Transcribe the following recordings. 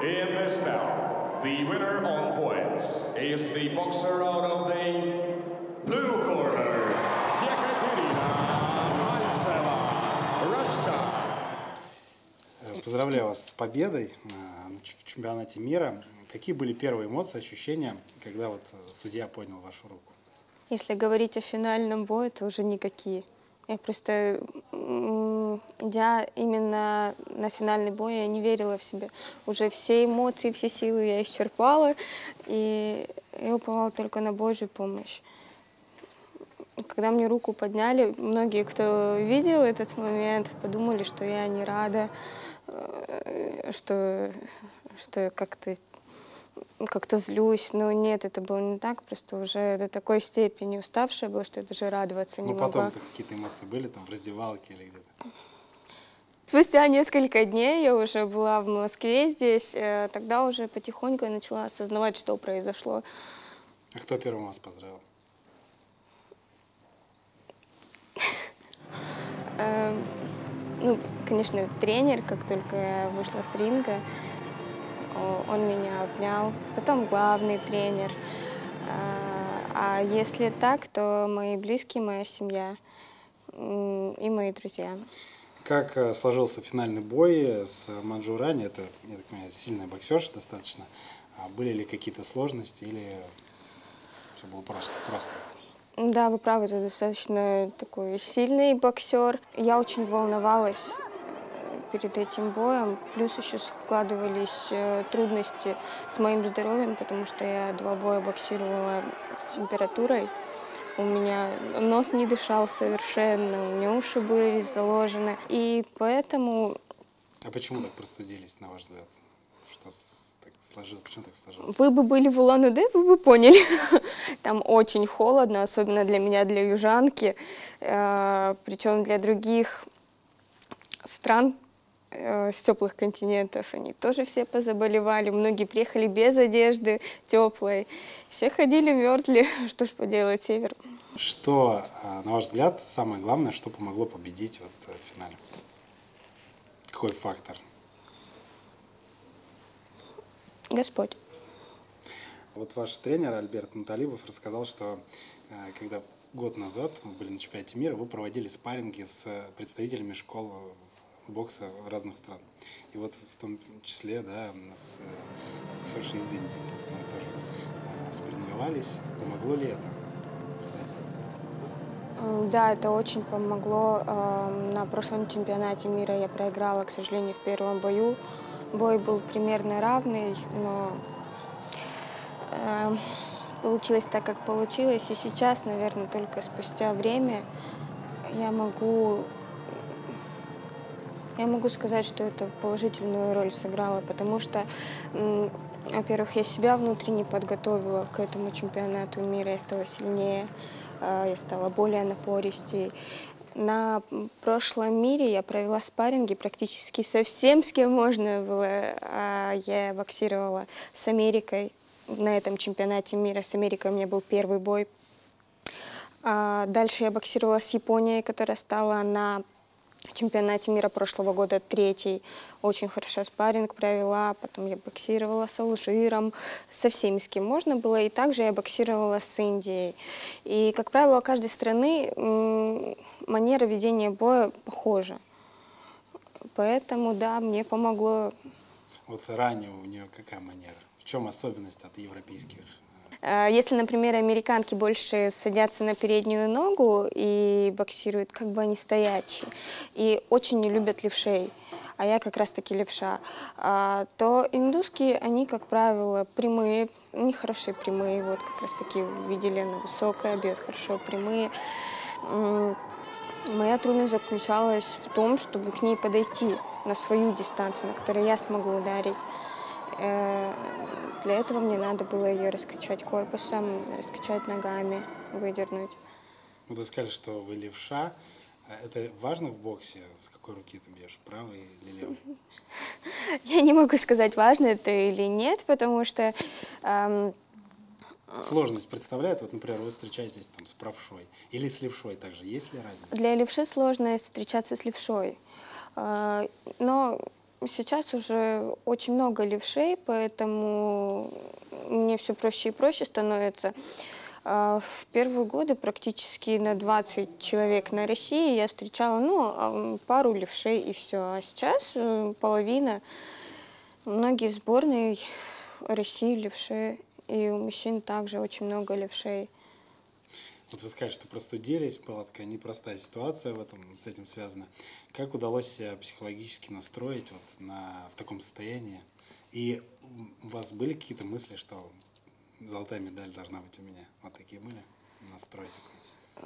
In this bout, the winner on points is the boxer out of the blue corner, Yekaterina Mальцева, Russia. Поздравляю вас с победой э, в чемпионате мира. Какие были первые эмоции, ощущения, когда вот э, судья поднял вашу руку? Если говорить о финальном бою, то уже никакие. Я просто, идя именно на финальный бой, я не верила в себя. Уже все эмоции, все силы я исчерпала, и я уповала только на Божью помощь. Когда мне руку подняли, многие, кто видел этот момент, подумали, что я не рада, э, что, что как-то как-то злюсь, но нет, это было не так, просто уже до такой степени уставшая была, что я даже радоваться не Ну, могла. потом-то какие-то эмоции были там в раздевалке или где-то? Спустя несколько дней я уже была в Москве здесь, э, тогда уже потихоньку я начала осознавать, что произошло. А кто первым вас поздравил? Эм, Ну, конечно, тренер, как только я вышла с ринга, он меня обнял. Потом главный тренер. А, А если так, то мои близкие, моя семья и мои друзья. Как э, сложился финальный бой с Манджурани? Это, я так понимаю, сильная боксерша достаточно. А были ли какие-то сложности или все было просто? просто? Да, вы правы, это достаточно такой сильный боксер. Я очень волновалась перед этим боем. Плюс еще складывались э, трудности с моим здоровьем, потому что я два боя боксировала с температурой. У меня нос не дышал совершенно, у меня уши были заложены. И поэтому А почему так простудились, на ваш взгляд? Что так сложилось? Почему так сложилось? Вы бы были в Улан-Удэ, вы бы поняли. Там очень холодно, особенно для меня, для южанки. Э, Причем для других стран э, с теплых континентов они тоже все позаболевали. Многие приехали без одежды теплой. Все ходили, мерзли. Что ж поделать, север. Что, а, на ваш взгляд, самое главное, что помогло победить вот э, в финале? Какой фактор? Господь. Вот ваш тренер Альберт Муталибов рассказал, что э, когда год назад вы были на чемпионате мира, вы проводили спарринги с э, представителями школ э, бокса разных стран. И вот в том числе, да, с э, боксершей из Индии вы тоже э, спарринговались. Помогло ли это? Да, это очень помогло. Эм, На прошлом чемпионате мира я проиграла, к сожалению, в первом бою. Бой был примерно равный, но эм, получилось так, как получилось. И сейчас, наверное, только спустя время я могу я могу сказать, что это положительную роль сыграло, потому что, во-первых, я себя внутренне подготовила к этому чемпионату мира, я стала сильнее, э, я стала более напористей. На прошлом мире я провела спарринги практически со всем, с кем можно было. А Я боксировала с Америкой на этом чемпионате мира. С Америкой у меня был первый бой. А Дальше я боксировала с Японией, которая стала на чемпионате мира прошлого года третий. Очень хорошо спарринг провела. Потом я боксировала с Алжиром, со всеми, с кем можно было. И также я боксировала с Индией. И, как правило, у каждой страны манера ведения боя похожа. Поэтому, да, мне помогло Вот ранее у нее какая манера? В чем особенность от европейских? А, Если, например, американки больше садятся на переднюю ногу и боксируют, как бы они стоячие, и очень не любят левшей, а я как раз-таки левша, а, то индусские, они, как правило, прямые, у них хорошие прямые, вот как раз-таки видели, она высокая, бьет хорошо прямые. Моя трудность заключалась в том, чтобы к ней подойти на свою дистанцию, на которой я смогу ударить. Для этого мне надо было ее раскачать корпусом, раскачать ногами, выдернуть. Вот вы сказали, что вы левша. А Это важно в боксе? С какой руки ты бьешь? Правой или левой? Я не могу сказать, важно это или нет, потому что эм, Сложность представляет? Вот, например, вы встречаетесь там с правшой или с левшой также. Есть ли разница? для левши сложно встречаться с левшой. Э, Но сейчас уже очень много левшей, поэтому мне все проще и проще становится. А, в первые годы практически на 20 человек на России я встречала ну, а, пару левшей и все. А сейчас э, половина. Многие в сборной России левши, и у мужчин также очень много левшей. Вот вы сказали, что простудились, была такая непростая ситуация в этом, с этим связана. Как удалось себя психологически настроить вот на, в таком состоянии? И у вас были какие-то мысли, что золотая медаль должна быть у меня? Вот такие были? Настрой такой?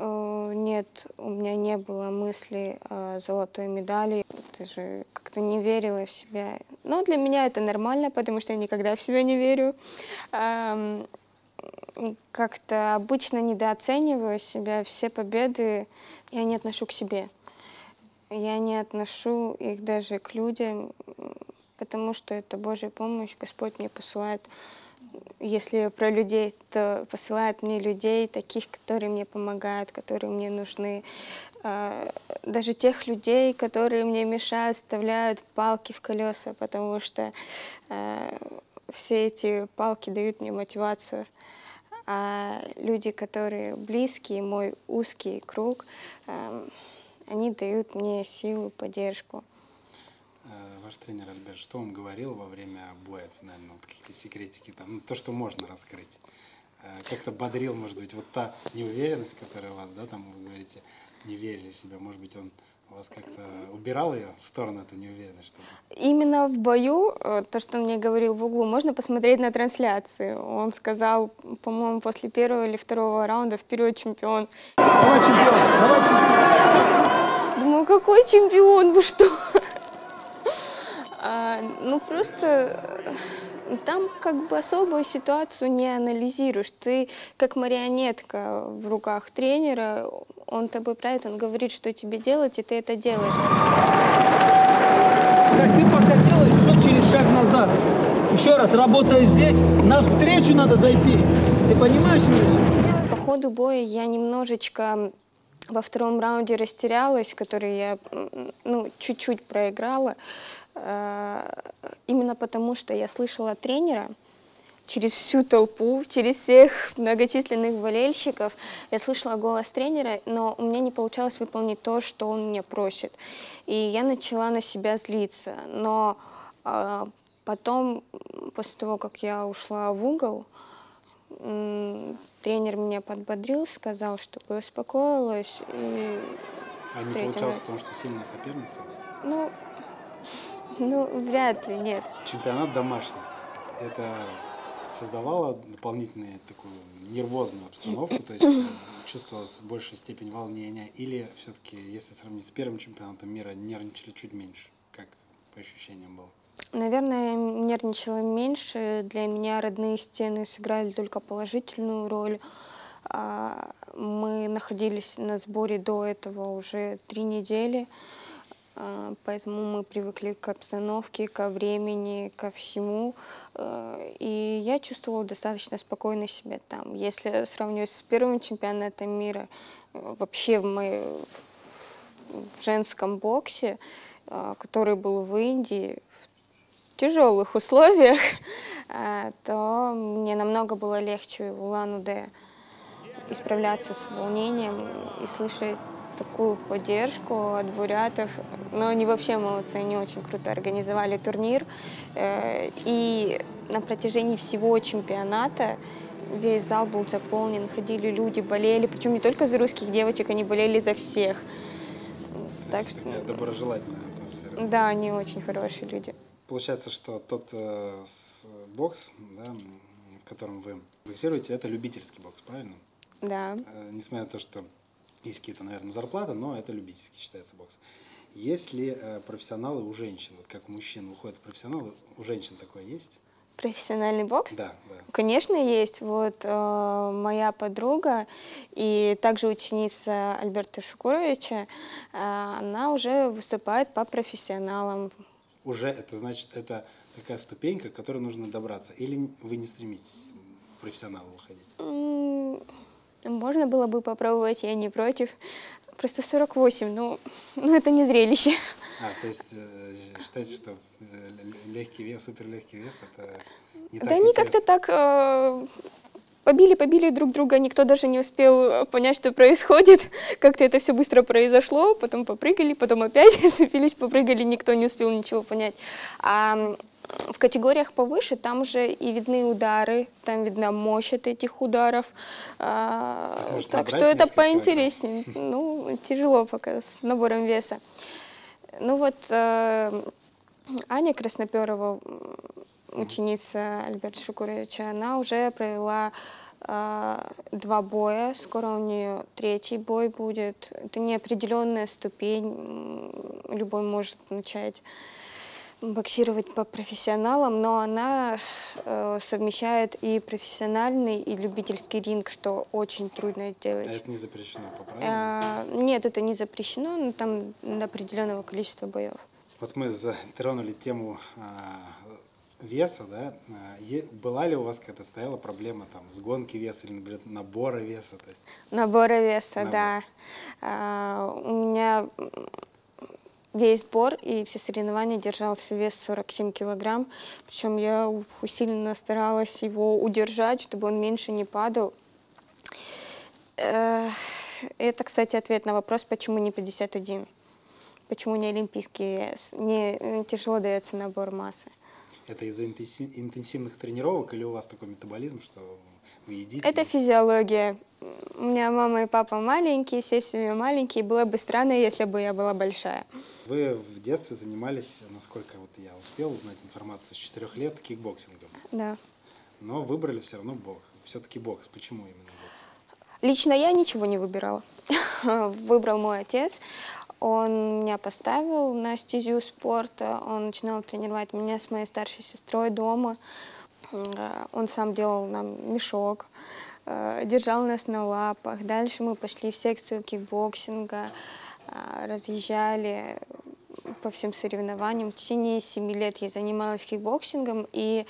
Э, нет, у меня не было мысли о золотой медали. Ты же как-то не верила в себя. Но для меня это нормально, потому что я никогда в себя не верю. Как-то обычно недооцениваю себя. Все победы я не отношу к себе. Я не отношу их даже к людям, потому что это Божья помощь. Господь мне посылает если про людей, то посылает мне людей, таких, которые мне помогают, которые мне нужны. А, даже тех людей, которые мне мешают, вставляют палки в колеса, потому что а, все эти палки дают мне мотивацию. А люди, которые близкие, мой узкий круг, а, они дают мне силу, поддержку. Э, ваш тренер Альберт, что он говорил во время боя финального? Вот какие-то секретики там, ну, то, что можно раскрыть. Э, как-то бодрил, может быть, вот та неуверенность, которая у вас, да, там вы говорите, не верили в себя, может быть, он вас как-то убирал ее в сторону, эту неуверенность? Чтобы... Именно в бою, э, то, что мне говорил в углу, можно посмотреть на трансляции. Он сказал, по-моему, после первого или второго раунда, вперед, чемпион. Давай, чемпион, давай, чемпион. Думаю, какой чемпион, вы что? А, ну, просто э, там как бы особую ситуацию не анализируешь. Ты как марионетка в руках тренера, он тобой правит, он говорит, что тебе делать, и ты это делаешь. Как ты пока делаешь все через шаг назад. Еще раз, работая здесь, навстречу надо зайти. Ты понимаешь меня? По ходу боя я немножечко во втором раунде растерялась, который я ну, чуть-чуть проиграла. Э, именно потому, что я слышала тренера через всю толпу, через всех многочисленных болельщиков. Я слышала голос тренера, но у меня не получалось выполнить то, что он меня просит. И я начала на себя злиться. Но э, потом, после того, как я ушла в угол, тренер меня подбодрил, сказал, чтобы успокоилась. И а не получалось, потому что сильная соперница? Ну, ну, вряд ли, нет. Чемпионат домашний. Это создавало дополнительную такую нервозную обстановку, то есть э, чувствовалась большая степень волнения, или все-таки, если сравнить с первым чемпионатом мира, нервничали чуть меньше, как по ощущениям было? Наверное, нервничала меньше. Для меня родные стены сыграли только положительную роль. А, мы находились на сборе до этого уже три недели. А, поэтому мы привыкли к обстановке, ко времени, ко всему. А, и я чувствовала достаточно спокойно себя там. Если сравнивать с первым чемпионатом мира, вообще моей, в женском боксе, который был в Индии, тяжелых условиях, то мне намного было легче в Улан-Удэ исправляться с волнением и слышать такую поддержку от бурятов. Но они вообще молодцы, они очень круто организовали турнир. Э, и на протяжении всего чемпионата весь зал был заполнен, ходили люди, болели, причем не только за русских девочек, они болели за всех. То так что доброжелательная атмосфера. Да, они очень хорошие люди. Получается, что тот э, бокс, да, в котором вы боксируете, это любительский бокс, правильно? Да. Э, несмотря на то, что есть какие-то, наверное, зарплаты, но это любительский считается бокс. Есть ли э, профессионалы у женщин, вот как у мужчин выходят профессионалы, у женщин такое есть? Профессиональный бокс? Да, да. Конечно, есть. Вот э, моя подруга и также ученица Альберта Шукуровича, э, она уже выступает по профессионалам. Уже это значит, это такая ступенька, к которой нужно добраться. Или вы не стремитесь в профессионал выходить? Можно было бы попробовать, я не против. Просто 48, ну, ну это не зрелище. А, то есть э, считаете, что э, легкий вес, суперлегкий вес, это не так Да они интересно? как-то так э, побили, побили друг друга, никто даже не успел э, понять, что происходит. Как-то это все быстро произошло, потом попрыгали, потом опять сцепились, попрыгали, никто не успел ничего понять. А в категориях повыше там уже и видны удары, там видна мощь от этих ударов. А, Так, может, так что это поинтереснее. Ну, тяжело пока с набором веса. Ну вот э, Аня Красноперова, ученица Альберта Шукуровича, она уже провела э, два боя. Скоро у нее третий бой будет. Это неопределенная ступень. Любой может начать боксировать по профессионалам, но она э, совмещает и профессиональный, и любительский ринг, что очень трудно А делать. это не запрещено по правилам? А, нет, это не запрещено, но там до определенного количества боев. Вот мы затронули тему а, веса, да? Е- Была ли у вас какая-то стояла проблема там с гонки веса или, например, набора веса? То есть Набора веса, Набор. да. А, у меня весь сбор и все соревнования держался вес 47 килограмм. Причем я усиленно старалась его удержать, чтобы он меньше не падал. Э, Это, кстати, ответ на вопрос, почему не 51. Почему не олимпийский вес? Мне э, тяжело дается набор массы. Это из-за интенси- интенсивных тренировок или у вас такой метаболизм, что вы едите? Это физиология. У меня мама и папа маленькие, все в семье маленькие. Было бы странно, если бы я была большая. Вы в детстве занимались, насколько вот я успел узнать информацию, с 4 лет кикбоксингом. Да. Но выбрали все равно бокс. Все-таки бокс. Почему именно бокс? Лично я ничего не выбирала. Выбрал мой отец. Он меня поставил на стезю спорта. Он начинал тренировать меня с моей старшей сестрой дома. Э, Он сам делал нам мешок, э, держал нас на лапах. Дальше мы пошли в секцию кикбоксинга, э, разъезжали по всем соревнованиям. В течение семи лет я занималась кикбоксингом, и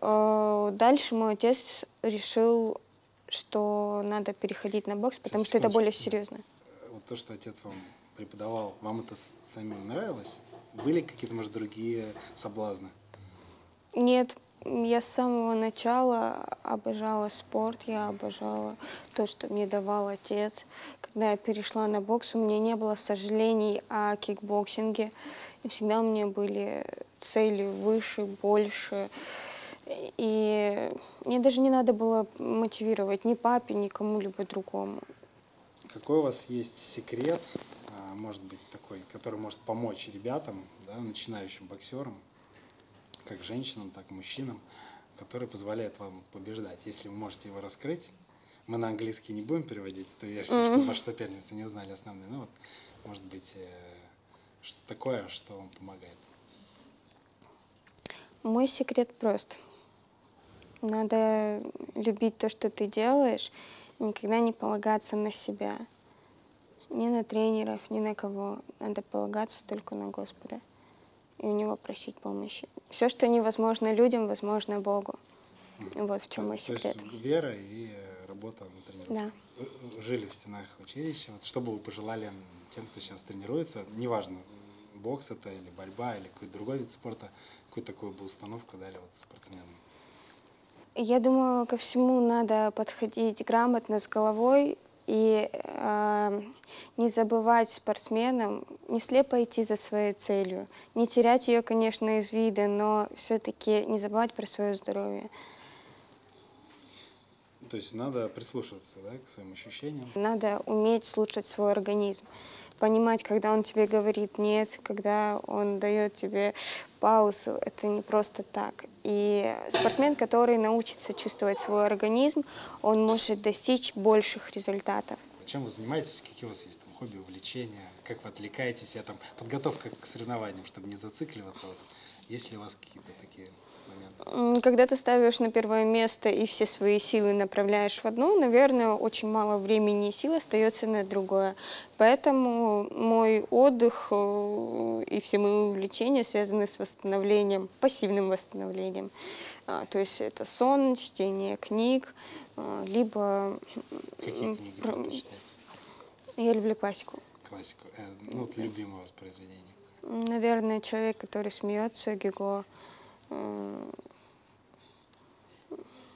дальше мой отец решил, что надо переходить на бокс, потому что это более серьезно. Вот то, что отец вам преподавал, вам это самим нравилось? Были какие-то, может, другие соблазны? Нет, я с самого начала обожала спорт, я обожала то, что мне давал отец. Когда я перешла на бокс, у меня не было сожалений о кикбоксинге. И всегда у меня были цели выше, больше. И мне даже не надо было мотивировать ни папе, ни кому-либо другому. Какой у вас есть секрет, может быть, такой, который может помочь ребятам, да, начинающим боксерам, как женщинам, так и мужчинам, который позволяет вам побеждать? Если вы можете его раскрыть, мы на английский не будем переводить эту версию, чтобы ваши соперницы не узнали основные. Ну вот, может быть, э, что такое, что вам помогает? Мой секрет прост. Надо любить то, что ты делаешь, никогда не полагаться на себя. Ни на тренеров, ни на кого. Надо полагаться только на Господа. И у Него просить помощи. Все, что невозможно людям, возможно Богу. Вот в чем мой То секрет. есть вера и э, работа на тренировке. Да. Жили в стенах училища. Вот что бы вы пожелали тем, кто сейчас тренируется, неважно, бокс это или борьба, или какой-то другой вид спорта, какую такую бы установку дали вот спортсменам? Я думаю, ко всему надо подходить грамотно с головой и э, не забывать спортсменам, не слепо идти за своей целью, не терять ее, конечно, из вида, но все-таки не забывать про свое здоровье. То есть надо прислушиваться да, к своим ощущениям. Надо уметь слушать свой организм, понимать, когда он тебе говорит нет, когда он дает тебе паузу. Это не просто так. И спортсмен, который научится чувствовать свой организм, он может достичь больших результатов. Чем вы занимаетесь, какие у вас есть там хобби, увлечения, как вы отвлекаетесь, я там подготовка к соревнованиям, чтобы не зацикливаться. Вот. Есть ли у вас какие-то такие Когда ты ставишь на первое место и все свои силы направляешь в одно, наверное, очень мало времени и сил остается на другое. Поэтому мой отдых э, и все мои увлечения связаны с восстановлением, пассивным восстановлением. А, То есть это сон, чтение книг, а, либо Какие книги про- предпочитаете? я люблю классику. Классику. Э, ну, вот любимое у вас произведение. Наверное, человек, который смеется, Гюго. М,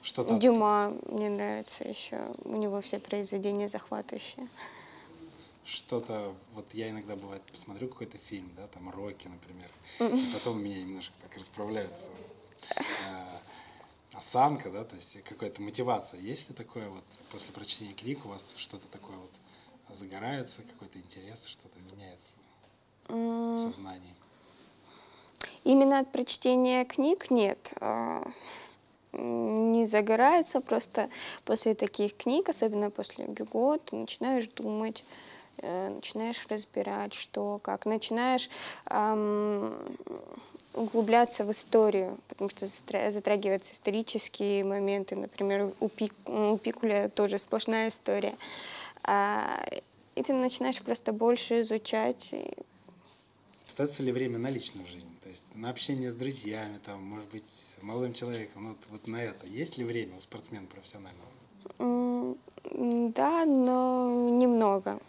Что-то от- Дюма мне нравится еще. У него все произведения захватывающие. что-то, вот я иногда бывает посмотрю какой-то фильм, да, там Рокки, например, и потом меня немножко так расправляется э, осанка, да, то есть какая-то мотивация. Есть ли такое вот после прочтения книг у вас что-то такое вот загорается, какой-то интерес, что-то меняется в сознании? Именно от прочтения книг нет. а, Не загорается, просто после таких книг, особенно после Гюго, ты начинаешь думать, э, начинаешь разбирать, что, как, начинаешь ам, углубляться в историю, потому что затрагиваются исторические моменты, например, у, Пик, у Пикуля тоже сплошная история. А, и ты начинаешь просто больше изучать, Остается ли время на личную жизнь? Есть на общение с друзьями, там, может быть, молодым человеком, ну, вот, вот на это. Есть ли время у спортсмена профессионального? Да, но немного.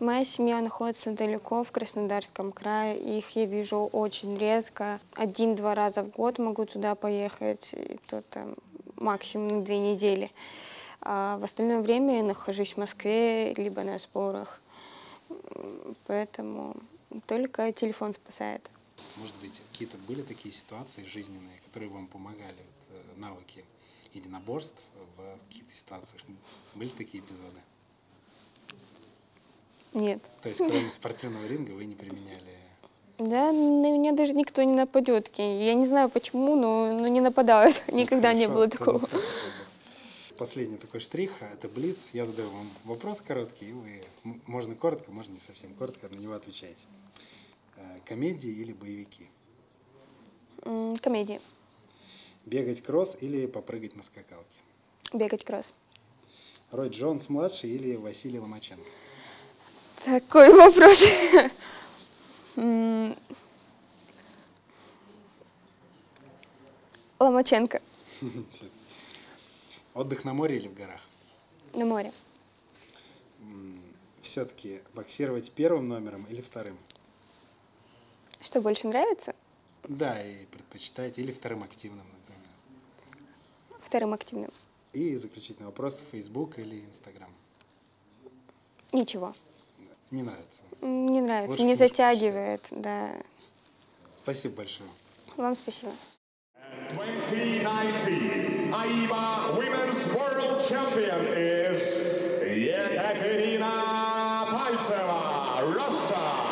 Моя семья находится далеко, в Краснодарском крае. Их я вижу очень редко. Один-два раза в год могу туда поехать, и то там максимум две недели. А в остальное время я нахожусь в Москве, либо на сборах. Поэтому только телефон спасает. Может быть, какие-то были такие ситуации жизненные, которые вам помогали, вот, э, навыки единоборств в каких-то ситуациях? Были такие эпизоды? Нет. То есть, кроме спортивного ринга, вы не применяли... Да, на меня даже никто не нападет. Я не знаю почему, но, но не нападают. Никогда не Хорошо, было то такого. Последний такой штрих – это блиц. Я задаю вам вопрос короткий, и вы, можно коротко, можно не совсем коротко, на него отвечаете. Э, Комедии или боевики? Комедии. Бегать кросс или попрыгать на скакалке? Бегать кросс. Рой Джонс младший или Василий Ломаченко? Такой вопрос. Ломаченко. Отдых на море или в горах? На море. Все-таки боксировать первым номером или вторым? Что больше нравится? Да, и предпочитаете, или вторым активным, например. Вторым активным. И заключительный вопрос, Facebook или Instagram? Ничего. Не нравится. Не нравится, Лучше не затягивает, да. Спасибо большое. Вам спасибо. 2019 AIBA Women's World Champion is Ekaterina Paltseva, Russia.